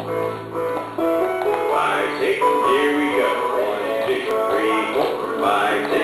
Five, six, here we go. One, two, three, four, five, six.